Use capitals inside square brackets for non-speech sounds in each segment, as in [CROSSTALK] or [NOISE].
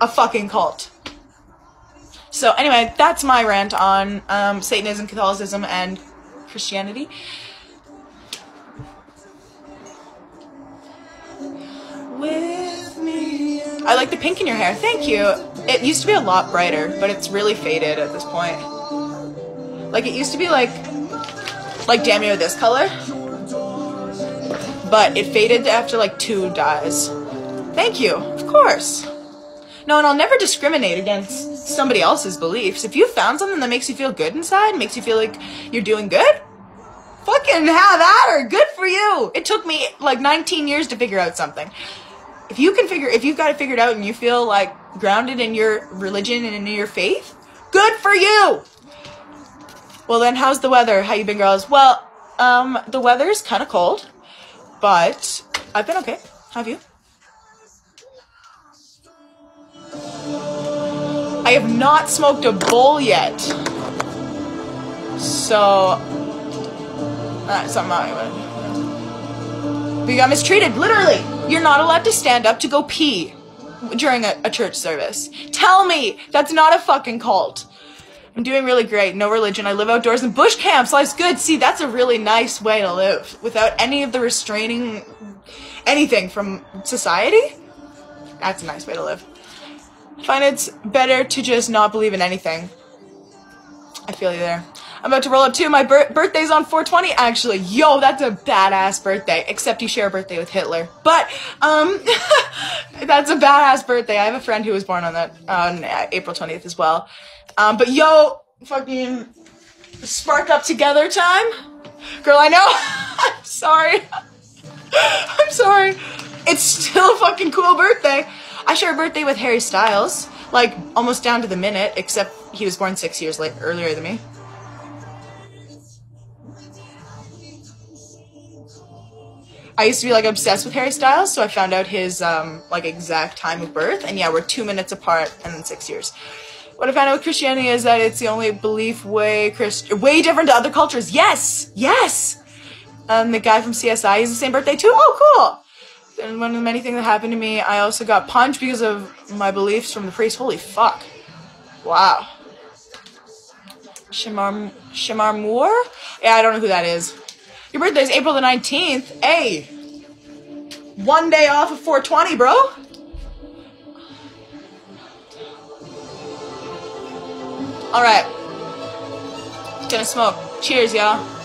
a fucking cult. So anyway, that's my rant on um, Satanism, Catholicism, and Christianity. With me. I like the pink in your hair. Thank you. It used to be a lot brighter, but it's really faded at this point. Like it used to be like like damn near this color. But it faded after like two dyes. Thank you. Of course. No, and I'll never discriminate against somebody else's beliefs. If you found something that makes you feel good inside, makes you feel like you're doing good, fucking have at her. Good for you. It took me like 19 years to figure out something. If you can figure, if you've got it figured out and you feel like grounded in your religion and in your faith, good for you. Well then, how's the weather? How you been, girls? Well, um, the weather's kind of cold, but I've been okay. Have you? I have not smoked a bowl yet. So, uh, something I We got mistreated, literally. You're not allowed to stand up to go pee during a, a church service. Tell me that's not a fucking cult. I'm doing really great. No religion. I live outdoors in bush camps. Life's good. See, that's a really nice way to live without any of the restraining anything from society. That's a nice way to live. Find it's better to just not believe in anything. I feel you there. I'm about to roll up too. My bir- birthday's on 420 actually. Yo, that's a badass birthday. Except you share a birthday with Hitler. But um [LAUGHS] that's a badass birthday. I have a friend who was born on that on April 20th as well. Um but yo, fucking spark up together time. Girl, I know. [LAUGHS] I'm sorry. [LAUGHS] I'm sorry. It's still a fucking cool birthday. I share a birthday with Harry Styles, like almost down to the minute, except he was born six years late, earlier than me. I used to be like obsessed with Harry Styles, so I found out his um, like exact time of birth, and yeah, we're two minutes apart, and then six years. What I found out with Christianity is that it's the only belief way Christ- way different to other cultures. Yes, yes. Um, the guy from CSI, he's the same birthday too. Oh, cool. And one of the many things that happened to me, I also got punched because of my beliefs from the priest. Holy fuck! Wow. Shemar Shemar Moore? Yeah, I don't know who that is. Your birthday is April the 19th. Hey! One day off of 420, bro! Alright. Gonna smoke. Cheers, y'all.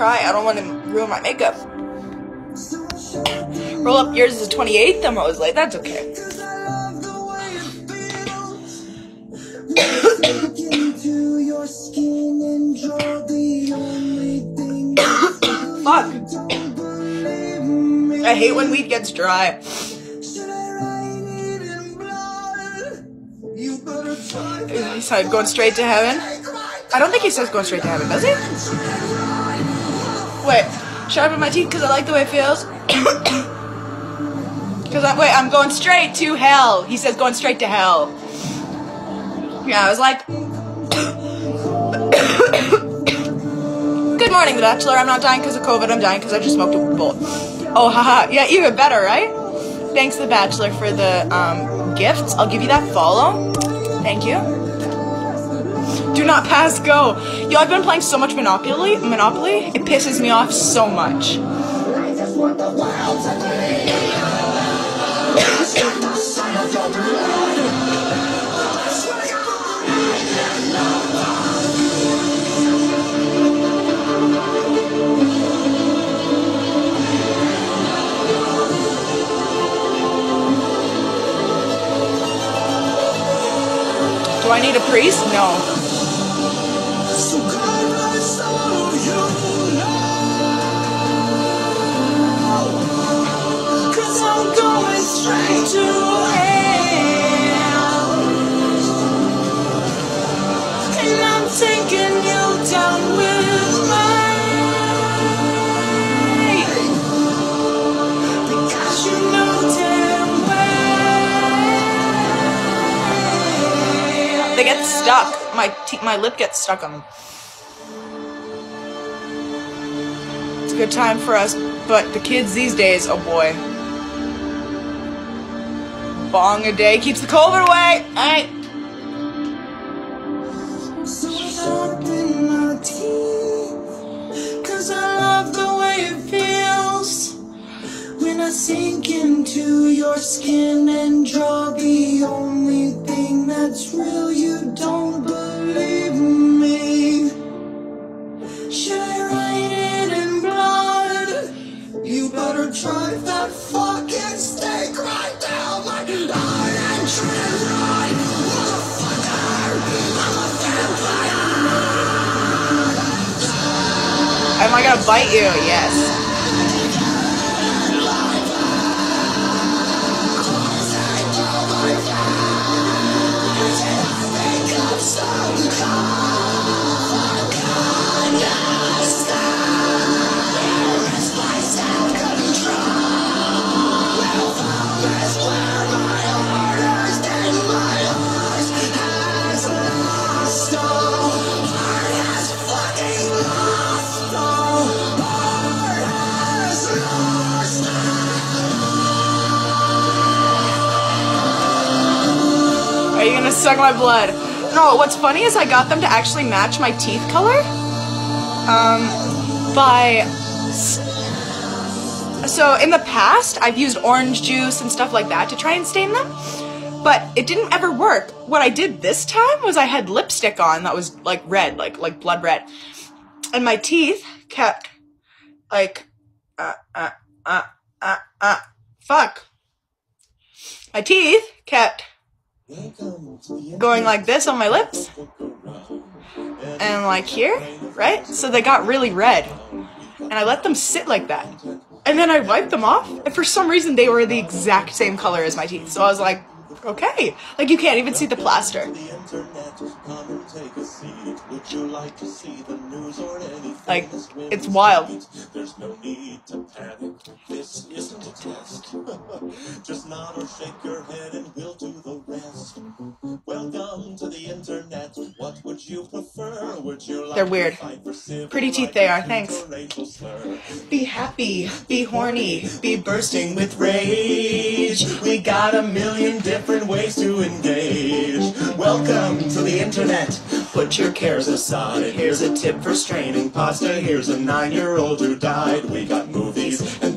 Cry. I don't want to ruin my makeup. Roll up yours is 28th. I'm always late. That's okay. [COUGHS] Fuck. I hate when weed gets dry. He said going straight to heaven. I don't think he says going straight to heaven, does he? Sharpen my teeth because I like the way it feels. [COUGHS] Because I'm wait, I'm going straight to hell. He says going straight to hell. Yeah, I was like, [COUGHS] Good morning, The Bachelor. I'm not dying because of COVID. I'm dying because I just smoked a bowl. Oh, haha. Yeah, even better, right? Thanks, The Bachelor, for the um, gifts. I'll give you that follow. Thank you. Do not pass go. Yo, I've been playing so much Monopoly. Monopoly, it pisses me off so much. Do I need a priest? No. My lip gets stuck on them. It's a good time for us, but the kids these days, oh boy. Bong a day keeps the COVID away. When I sink into your skin and draw the only thing that's real. You gonna bite you? Yes. My blood? No, what's funny is I got them to actually match my teeth color. Um, by. So in the past, I've used orange juice and stuff like that to try and stain them, but it didn't ever work. What I did this time was I had lipstick on that was like red, like like blood red, and my teeth kept like uh uh uh uh uh fuck. My teeth kept going like this on my lips and like here, right? So they got really red. And I let them sit like that. And then I wiped them off, and for some reason they were the exact same color as my teeth. So I was like, okay. Like you can't even see the plaster. Like, to see the news or anything it's wild. There's no need to panic. This isn't a test. [LAUGHS] Just nod or shake your head and we'll do the rest. Welcome to the internet. What would you prefer? Would you like They're weird. fight for civil Pretty teeth they are, thanks. or racial slur? Be happy, be horny, be bursting with rage. We got a million different ways to engage. Welcome to the internet. Put your cares aside. Here's a tip for straining pasta. Here's a nine year old who died. We got movies and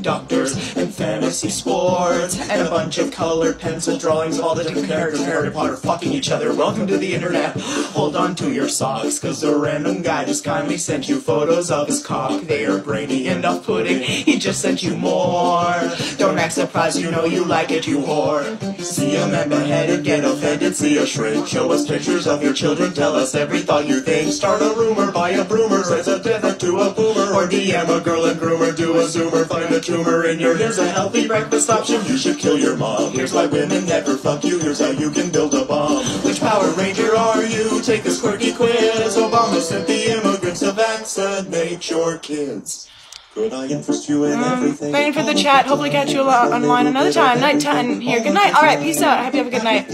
doctors and fantasy sports and a bunch of colored pencil drawings of all the different characters Harry Potter fucking each other. Welcome to the internet. Hold on to your socks, cause a random guy just kindly sent you photos of his cock. They are brainy and off putting. He just sent you more. Don't act surprised, you know you like it, you whore. See a man beheaded, get offended, see a shrink. Show us pictures of your children, tell us every thought you think. Start a rumor, buy a broomer, raise a tether to a boomer. Or DM a girl and groomer, do a zoomer, find a tumor in your. Here's a healthy breakfast option, you should kill your mom. Here's why women never fuck you, here's how you can build a bomb. Which Power Ranger are you? Take this quirky quiz. Obama sent the immigrants to vaccinate your kids. Could I interest you in mm, everything? Waiting for the chat. Hopefully catch you online another time. Night time here. Good night. All right. Peace out. I hope you have a good night.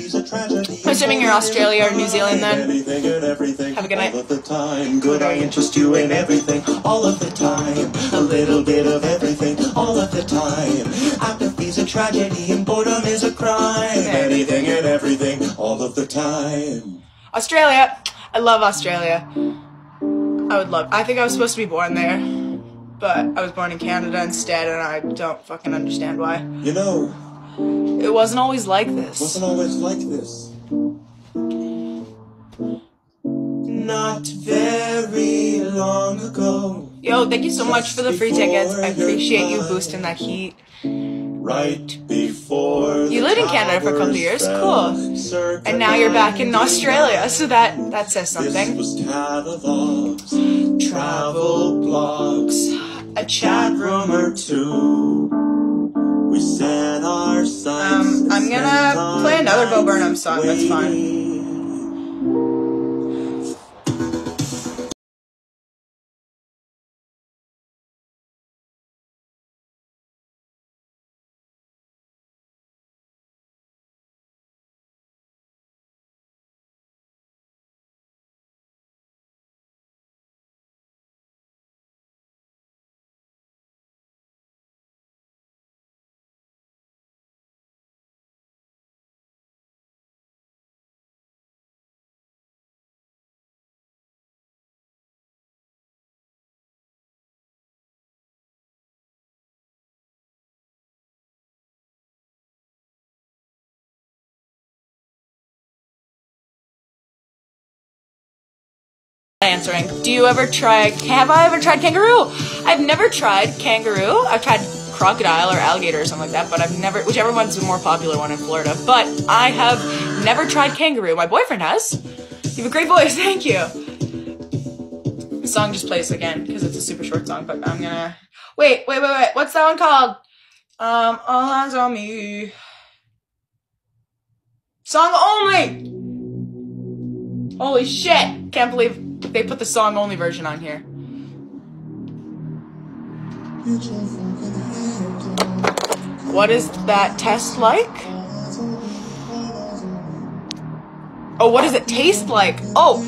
I'm assuming you're Australia or New Zealand then. Everything. Have a good night. All of the time. Could I interest you in everything? All of the time. A little bit of everything. All of the time. Apathy's a tragedy and boredom is a crime. Anything and everything. All of the time. Australia. I love Australia. I would love. I think I was supposed to be born there, but I was born in Canada instead, and I don't fucking understand why. You know, It wasn't always like it this. wasn't always like this. Not very long ago. Yo, thank you so much for the free tickets. I appreciate you boosting that heat. right before You lived in Canada for a couple years. Cool. And now you're back in Australia, so that that says something. This was travel blogs, A chat room. or two. We set our sights. Um, I'm gonna play another Bo Burnham song, that's fine. Answering. Do you ever try? Have I ever tried kangaroo? I've never tried kangaroo. I've tried crocodile or alligator or something like that, but I've never, whichever one's the more popular one in Florida. But I have never tried kangaroo. My boyfriend has. You have a great voice. [LAUGHS] Thank you. The song just plays again because it's a super short song, but I'm gonna wait, wait, wait, wait. What's that one called? Um, all eyes on me. Song only. Holy shit! Can't believe they put the song only version on here. What is that test like? Oh, what does it taste like? Oh,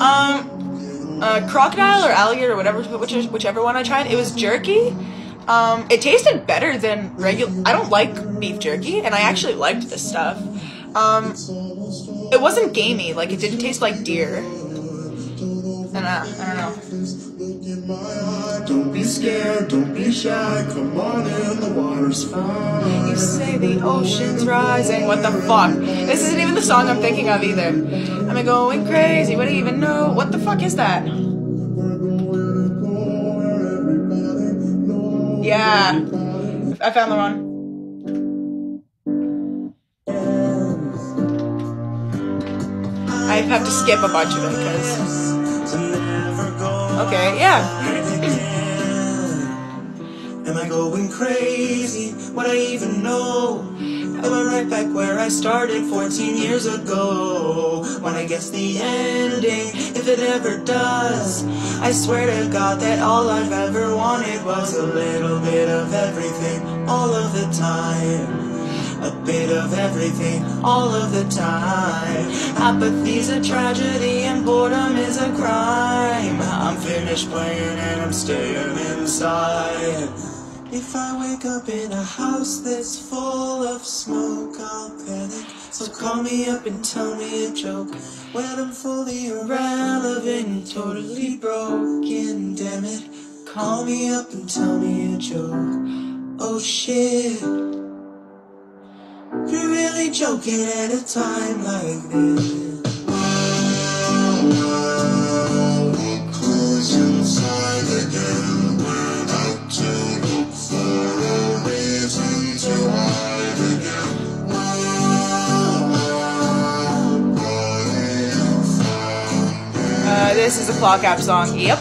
um, uh, crocodile or alligator or whatever, whichever, whichever one I tried. It was jerky. Um, it tasted better than regular. I don't like beef jerky, and I actually liked this stuff. Um, it wasn't gamey. Like it didn't taste like deer. And uh, I don't know. Don't be scared, don't be shy. Come on in, the water's fine. You say the ocean's rising. What the fuck? This isn't even the song I'm thinking of either. I'm going crazy? What do you even know? What the fuck is that? Yeah. I found the one. I have to skip a bunch of it because. Okay, yeah. Am I going crazy? What I even know? Am I right back where I started 14 years ago? When I guess the ending, if it ever does, I swear to God that all I've ever wanted was a little bit of everything, all of the time. A bit of everything, all of the time. Apathy's a tragedy and boredom is a crime. I'm finished playing and I'm staying inside. If I wake up in a house that's full of smoke, I'll panic. So call me up and tell me a joke. When I'm fully irrelevant, totally broken, damn it. Call me up and tell me a joke. Oh shit. You're really joking at a time like this. Close inside again. We're out to look for a reason to hide again. Uh, this is a clock app song. Yep.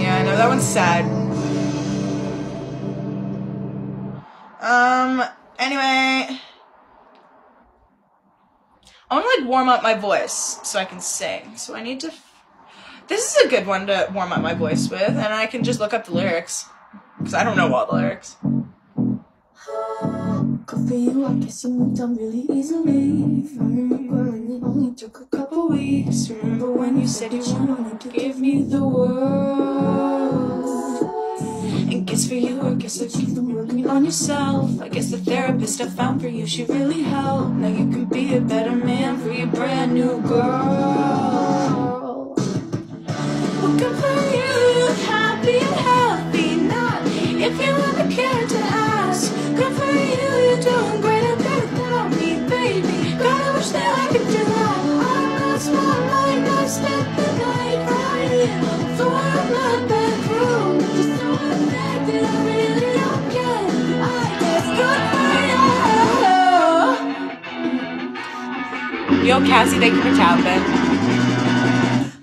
Yeah, I know that one's sad. Um. Anyway, I want to like warm up my voice so I can sing. So I need to. This is a good one to warm up my voice with, and I can just look up the lyrics because I don't know all the lyrics. Good for you, I guess you moved on really easily. If I remember, it only took a couple weeks. Remember when you said you wanted to give me the world? And guess for you, I guess I keep them working on yourself. I guess the therapist I found for you, she really helped. Now you can be a better man for your brand new girl. Well, for you, happy and healthy, not if you ever cared to ask. Good for Cassie, thank you for tapping.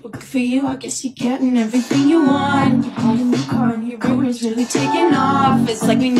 Well, good for you, I guess you're getting everything you want. You bought a new car and your rumors really taking off. It's like we